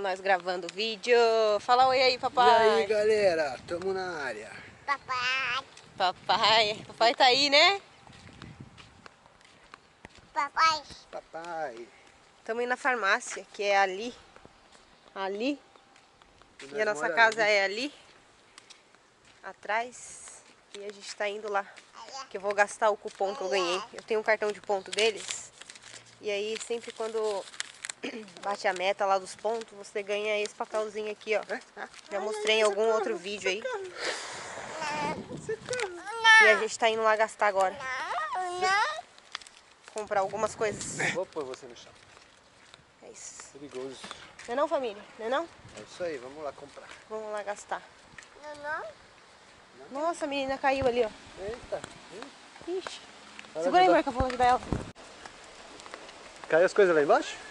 Nós gravando vídeo. Fala oi aí, E papai. aí, galera? Tamo na área. Papai, Papai. Papai tá aí, né? papai, Papai. Estamos indo na farmácia, que é ali. Ali. E a nós nossa casa ali. é ali. Atrás. E a gente tá indo lá. Que eu vou gastar o cupom que eu ganhei. Eu tenho um cartão de ponto deles. E aí, sempre quando bate a meta lá dos pontos, você ganha esse papelzinho aqui, ó. Já mostrei em algum outro vídeo aí. E a gente tá indo lá gastar agora. Comprar algumas coisas. Vou pôr você no chão. É isso. Perigoso. Não é não, família? Não é não? É isso aí, vamos lá comprar. Vamos lá gastar. não, não, Nossa, a menina caiu ali, ó. Eita. Ixi. Segura aí, que eu vou ajudar ela. Caiu as coisas lá embaixo?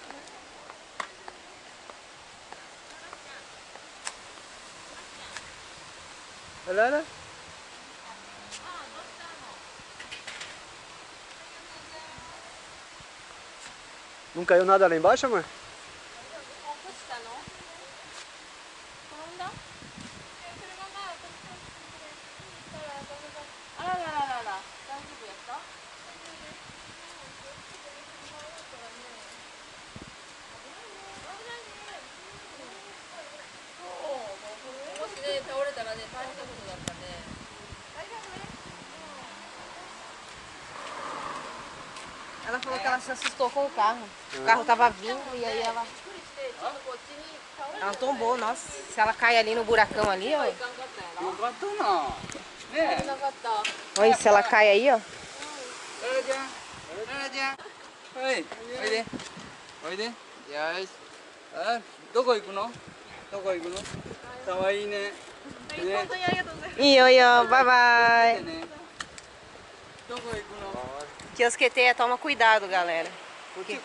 Olha, olha. Não caiu nada lá embaixo, amor? Ela falou que ela se assustou com o carro. O carro tava vindo e aí ela, びっくりしてちょっとこっちに倒れ ela tombou. Nossa, se ela cai ali no buracão ali, ó. いかんかったんやろよかったな。ね危なかった Olha, se ela cai aí, ó. え。ララちゃん。ララちゃん。はい。おいで。おいで。よし。あ、どこ行くの？どこ行くの？可愛いね。ね。 E oi, ó. Bye bye. ね。どこ行くの？ Tiosqueteia, é, toma cuidado, galera. Por Porque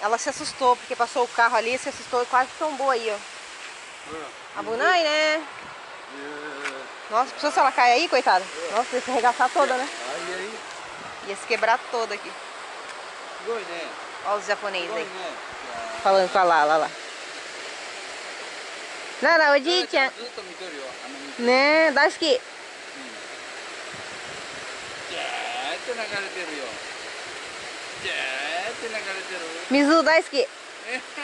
ela se assustou, porque passou o carro ali, se assustou e quase tombou aí, ó. A Bunai, né? Nossa, precisa se ela cair aí, coitada? Nossa, ia se arregaçar toda, né? Ia se quebrar toda aqui. Olha os japoneses aí. Falando com a Lala lá. Nada é. o Né, acho que ん。ずっと見とるよ。あの水。ねえ、大好き。ジャーッと流れてるよ。ジャーッと流れてる。 Mizu, daisuke. えへん。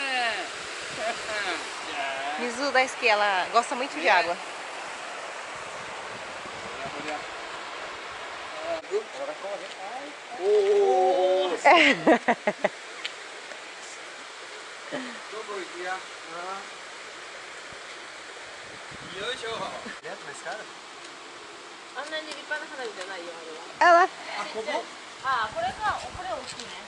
Mizu, daisuke. Ela gosta muito de água. おお。どこ行くや。よいしょ。 Direto na escada? あんなに立派な花火じゃないあれは。ここ？あこれかこれ大きいね。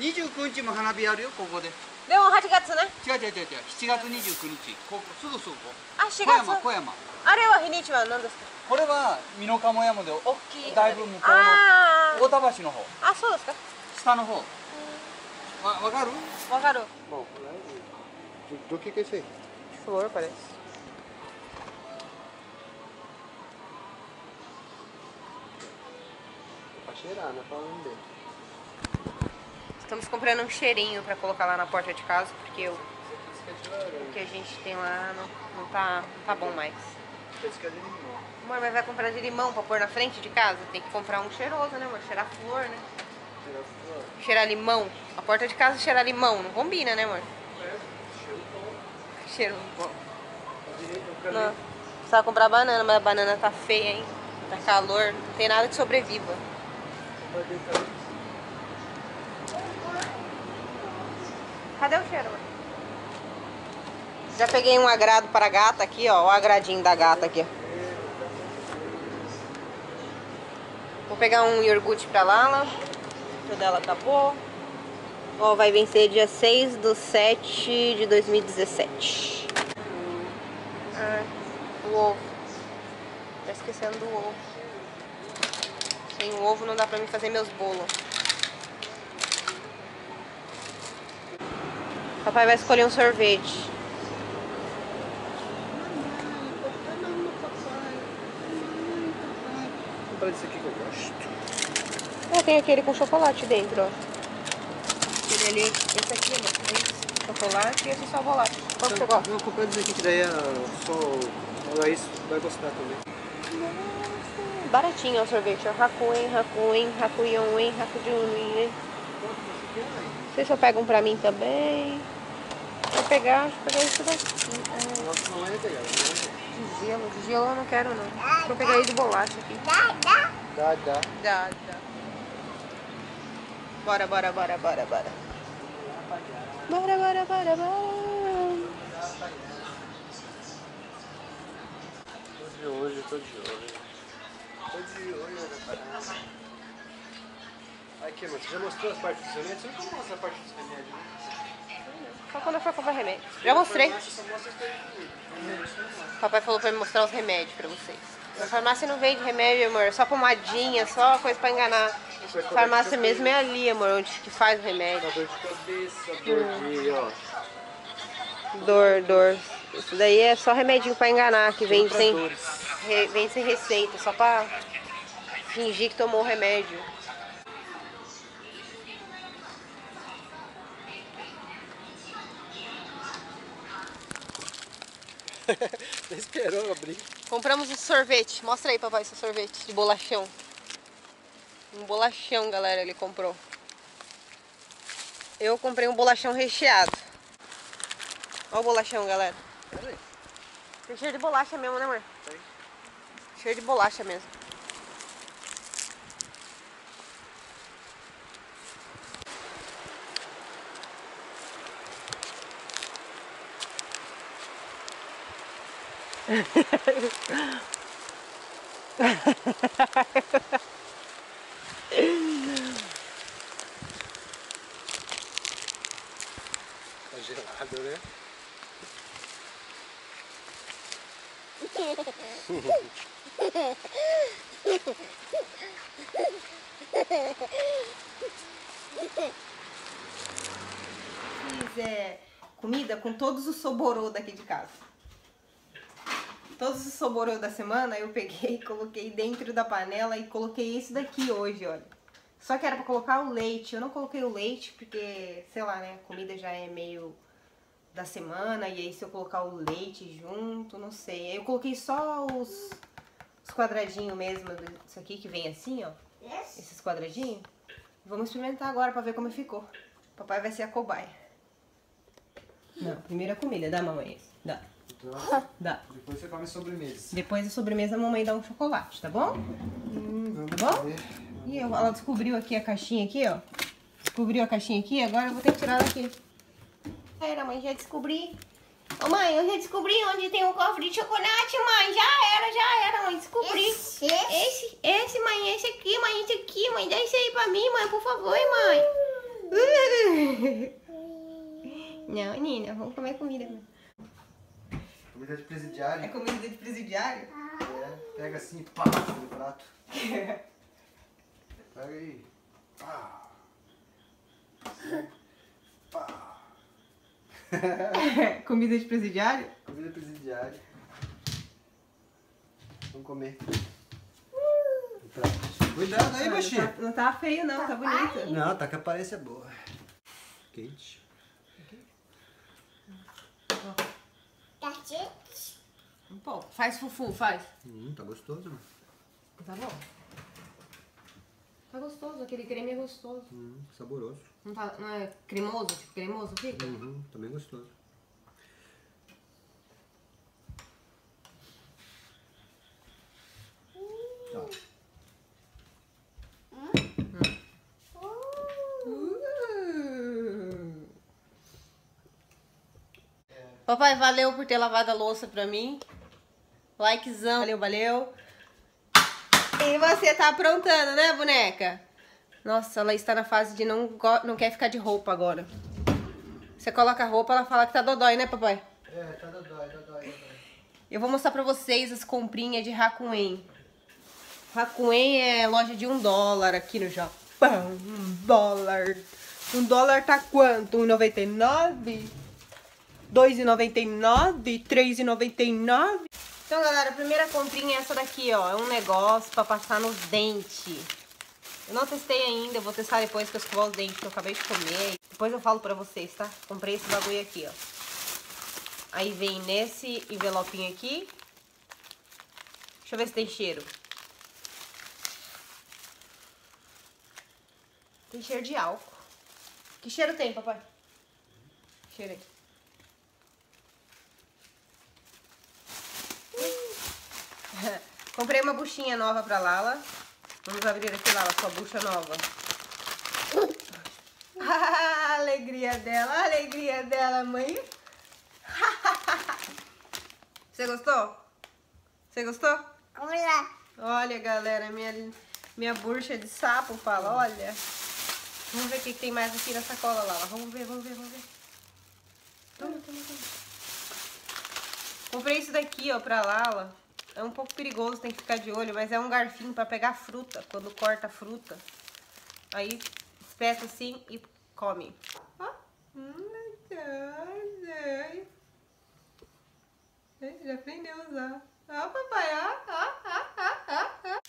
二十九日も花火あるよここで。でも八月ね違う違う違う違う。七月二十九日。あ四月。あれは日にちは何ですか？これは美濃加茂山で大きい。だいぶ向こうの大田橋の方。あそうですか。下の方。わ、わかる？わかる。もう、どきけせ。いそう、やっ cheirar, não é pra vender. Estamos comprando um cheirinho pra colocar lá na porta de casa, porque o, o que a gente tem lá não, não, tá, não tá bom mais. Esse que é de limão. Amor, mas vai comprar de limão pra pôr na frente de casa? Tem que comprar um cheiroso, né, amor? Cheirar flor, né? Tirar flor. Cheirar limão. A porta de casa cheirar limão. Não combina, né, amor? Cheiro bom. Não. Precisava comprar banana, mas a banana tá feia, hein? Tá calor. Não tem nada que sobreviva. Cadê o cheiro? Já peguei um agrado para a gata aqui, ó. O agradinho da gata aqui. Vou pegar um iogurte pra Lala. O dela acabou. Ó, vai vencer dia 6 do 7 de 2017. Ah, o ovo. Tá esquecendo do ovo. Sem o ovo não dá pra mim fazer meus bolos. Papai vai escolher um sorvete. Comprar esse aqui que eu gosto. Ah, tem aquele com chocolate dentro, ó. Aquele ali, esse aqui, é esse. chocolate e esse é só bolacha. Qual que você gosta? Não, comprei dizer aqui que daí é só. A Laís vai gostar também. Baratinho o sorvete, ó. Hakuen, Hakuen, Hakuyon, Hakujun. Não sei se eu pego um pra mim também. Vou pegar, deixa eu pegar isso daqui. Nossa, não é pegar. De gelo, de gelo eu não quero não. Vou pegar aí de bolacha aqui. Dá, dá. Dá, dá. Dá, dá. Bora, bora, bora, bora, bora. Bora, bora, bora, bora. Tô de olho, tô de olho. De olho, rapaz. Aqui, mano, você já mostrou as partes dos remédios? Você nunca mostra a parte dos remédios, né? Só quando eu for comprar remédio. Já mostrei. Mostra. Papai falou pra me mostrar os remédios pra vocês. Na farmácia não vende remédio, amor. Só pomadinha, só coisa pra enganar. Farmácia mesmo é ali, amor, onde que faz o remédio. Dor de cabeça, dor de, ó. Dor, dor. Isso daí é só remedinho pra enganar, que vem pra sem. Re- vem sem receita, só pra fingir que tomou o remédio. Você esperou abrir. Compramos um sorvete. Mostra aí, papai, seu sorvete de bolachão. Um bolachão, galera, ele comprou. Eu comprei um bolachão recheado. Olha o bolachão, galera. Tem cheiro de bolacha mesmo, né, amor? Cheiro de bolacha mesmo. Tá gelado, né? Fiz é, comida com todos os soborô daqui de casa. Todos os soborô da semana eu peguei, coloquei dentro da panela e coloquei isso daqui hoje, olha. Só que era pra colocar o leite. Eu não coloquei o leite porque, sei lá, né? A comida já é meio da semana. E aí se eu colocar o leite junto, não sei. Eu coloquei só os, os quadradinhos mesmo disso aqui que vem assim, ó. Esses quadradinhos. Vamos experimentar agora pra ver como ficou. Papai vai ser a cobaia. Não, primeiro a comida. Dá, mamãe. Dá. Então, Dá. depois você come sobremesa. Depois da sobremesa, a mamãe dá um chocolate, tá bom? Hum, Tá bom? E eu- ela descobriu aqui a caixinha aqui, ó. Descobriu a caixinha aqui, agora eu vou ter que tirar daqui. Era, mãe, já descobri. Ô, mãe, eu já descobri onde tem um cofre de chocolate, mãe. Já era, já era, mãe. Descobri. Esse? Esse, esse, mãe, esse aqui, mãe, esse aqui, mãe. Dá esse aí pra mim, mãe, por favor, mãe. Não, Nina, vamos comer comida. mãe. Comida de presidiário. É comida de presidiário? É, pega assim, pá, no prato. Pega aí. Pá. Assim, Pá. comida de presidiário? Comida presidiária. Vamos comer. Prato. Cuidado aí, não, baixinho. tá, não tá feio não, tá bonito. Não, tá que a aparência é boa. Quente. Tá quente? Pô, faz fufu, faz. Hum, tá gostoso, mano. Tá bom. Tá gostoso, aquele creme é gostoso. Hum, saboroso. Não, tá, não é cremoso, tipo cremoso fica? Uhum, também gostoso. Tá. Uh. Papai, valeu por ter lavado a louça pra mim. Likezão. Valeu, valeu. E você tá aprontando, né, boneca? Nossa, ela está na fase de não, não quer ficar de roupa agora. Você coloca a roupa, ela fala que tá dodói, né, papai? É, tá dodói, dodói, dodói. Eu vou mostrar pra vocês as comprinhas de Hakuen. Hakuen é loja de um dólar aqui no Japão. Um dólar. Um dólar tá quanto? 1,99? 2,99? 3,99? Então, galera, a primeira comprinha é essa daqui, ó. É um negócio pra passar nos dentes. Eu não testei ainda, vou testar depois que eu escovar os dentes que eu acabei de comer. Depois eu falo pra vocês, tá? Comprei esse bagulho aqui, ó. Aí vem nesse envelopinho aqui. Deixa eu ver se tem cheiro. Tem cheiro de álcool. Que cheiro tem, papai? Cheiro aí. Comprei uma buchinha nova pra Lala. Vamos abrir aqui, Lala, sua bucha nova. a alegria dela, a alegria dela, mãe. Você gostou? Você gostou? Olha. Olha, galera, minha, minha bucha de sapo fala, olha. Vamos ver o que, tem mais aqui na sacola, Lala. Vamos ver, vamos ver, vamos ver. Toma, toma, toma. Comprei isso daqui, ó, pra Lala. É um pouco perigoso, tem que ficar de olho, mas é um garfinho pra pegar fruta, quando corta fruta. Aí, espeta assim e come. Ó. Ai, Já aprendeu a usar. Ó, papai, ó, ó, ó, ó.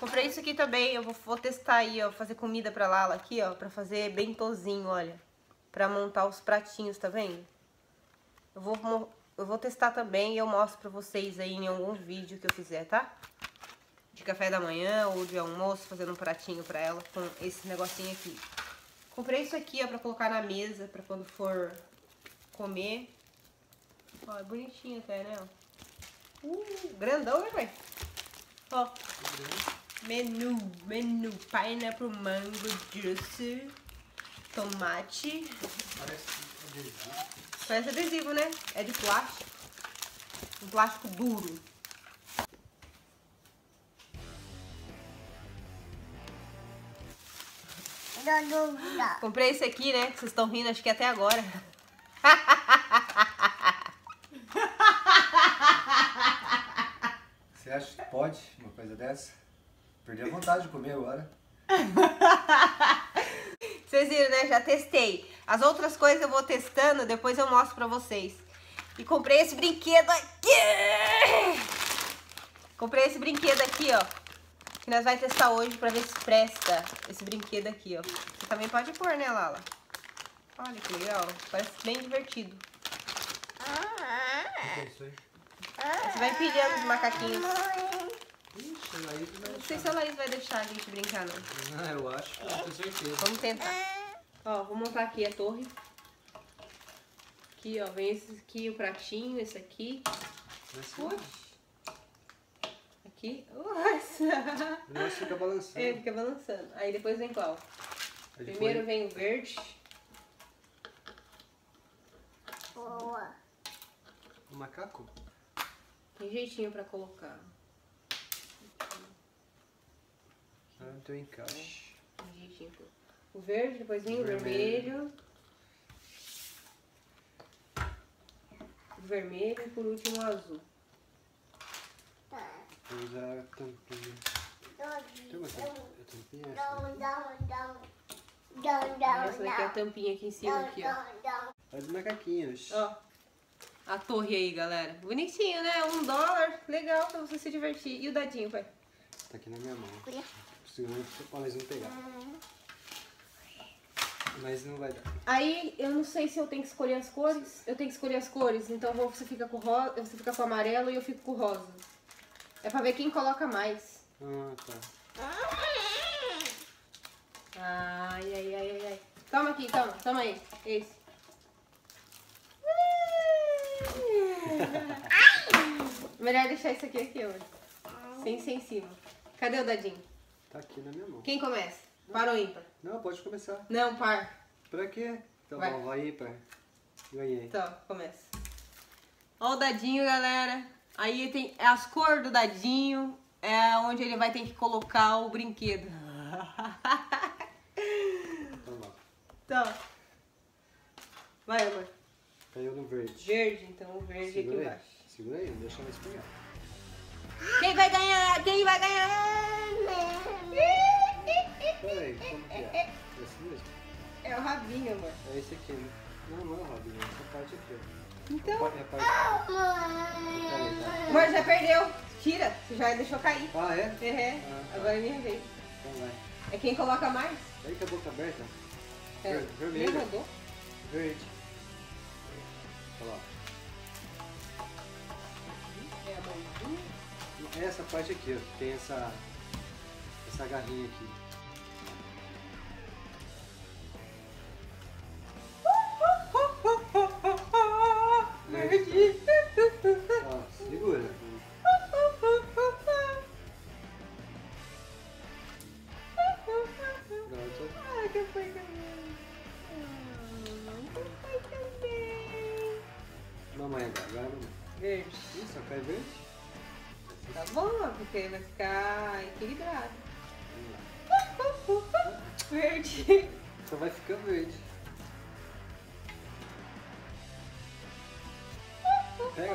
Comprei isso aqui também, eu vou, vou testar aí, ó, fazer comida pra Lala aqui, ó, pra fazer bentozinho, olha. Pra montar os pratinhos, tá vendo? Eu vou, eu vou testar também e eu mostro pra vocês aí em algum vídeo que eu fizer, tá? De café da manhã ou de almoço, fazendo um pratinho pra ela com esse negocinho aqui. Comprei isso aqui, ó, pra colocar na mesa, pra quando for comer. Ó, é bonitinho até, né? Uh, grandão, né, pai? Ó. Menu, menu, pineapple, mango, juice, tomate. Parece. Parece adesivo, né? É de plástico. Um plástico duro. Comprei esse aqui, né? Que vocês estão rindo, acho que até agora. Você acha que pode uma coisa dessa? Perdi a vontade de comer agora. Vocês viram, né? Já testei. As outras coisas eu vou testando, depois eu mostro pra vocês. E comprei esse brinquedo aqui. Comprei esse brinquedo aqui, ó. Que nós vai testar hoje pra ver se presta esse brinquedo aqui, ó. Você também pode pôr, né, Lala? Olha que legal. Parece bem divertido. O que é isso aí? Você vai empilhando os macaquinhos. Ixi, a Laís vai Não sei se a Laís vai deixar a gente brincar, não. Ah, eu acho, eu tenho certeza. Vamos tentar. Ó, vou montar aqui a torre. Aqui, ó, vem esse aqui, o pratinho, esse aqui. Oxi. Aqui. Nossa! o negócio fica balançando. Ele fica balançando. Aí depois vem qual? Aí depois- Primeiro vem o verde. Boa. O macaco? Tem jeitinho pra colocar. Ah, teu encaixe. Tem jeitinho. O verde, depois vem o Vermelho. vermelho. O vermelho e por último o azul. Tá. Depois a tampinha. Tem uma tam- a tampinha? essa? Dão, essa daqui é a tampinha aqui em cima, aqui, ó. Dão, dão. Faz macaquinhos. Ó, a torre aí, galera. Bonitinho, né? Um dólar. Legal pra você se divertir. E o dadinho, pai? Tá aqui na minha mão. Olha. Segura pra eles não pegar. Mas não vai dar. Aí, eu não sei se eu tenho que escolher as cores. Eu tenho que escolher as cores. Então, você fica com rosa, você fica com amarelo e eu fico com rosa. É pra ver quem coloca mais. Ah, tá. Ai, ai, ai, ai, ai. Toma aqui, toma. Toma aí. Esse. Melhor deixar isso aqui aqui hoje. Sem ser em cima. Cadê o dadinho? Tá aqui na minha mão. Quem começa? Par ou ímpar? Não, pode começar. Não, par. Pra quê? Tá Vai. bom, vai aí, pai. Ganhei. Então, começa. Ó o dadinho, galera. Aí tem as cores do dadinho. É onde ele vai ter que colocar o brinquedo. Então. Então. Vai, amor. Caiu no verde. Verde, então o verde aqui Segura aí. embaixo. Segura aí, não deixa eles pegar. Quem vai ganhar? Quem vai ganhar? Peraí, como que é? É assim mesmo? É o rabinho, amor. É esse aqui, né? Não, não é o rabinho, é essa parte aqui, ó. Então. É a parte... Tá. Amor, já perdeu. Tira. Você já deixou cair. Ah, é? É. Ah, tá. Agora é minha vez. Então vai. É quem coloca mais. Daí com a boca aberta. É. Ver- vermelho. Rodou. Verde. Olha lá. É a mãozinha. Essa parte aqui, ó, que tem essa, essa garrinha aqui.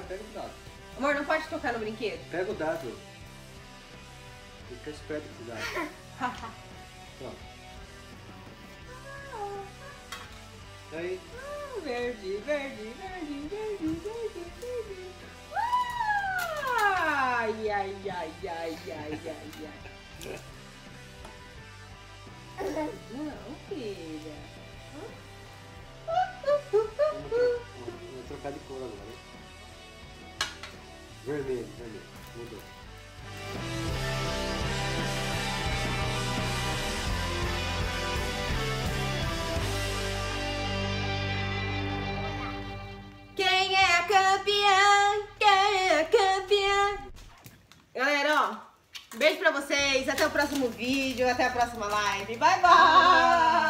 Pega, o dado. Amor, não pode tocar no brinquedo? Pega o dado. Fica esperto com o dado. Pronto. Aí, Ah, verde, verde, verde, verde, verde, verde. Ai, ai, ai, ai, ai, ai, ai. Não, filha. vamos trocar de cor agora. Vermelho, vermelho. Mudou. Quem é a campeã? Quem é a campeã? Galera, ó, beijo pra vocês. Até o próximo vídeo, até a próxima live. Bye, bye!